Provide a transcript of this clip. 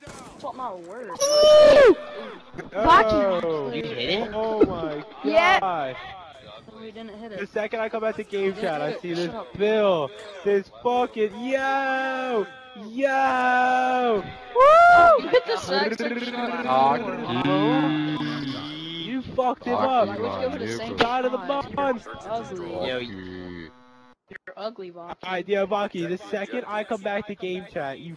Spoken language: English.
That's what my word. Oh, You hit it? oh my Yeah. gosh. We didn't hit it. The second I come back to game chat, I see this bill. This fucking yo, yo. You hit the sack section. You fucked him up. Like, we should go for the same God of the time. month. You're. Yo, You're ugly, Voky. Alright, Voky, the second I come back to game chat, you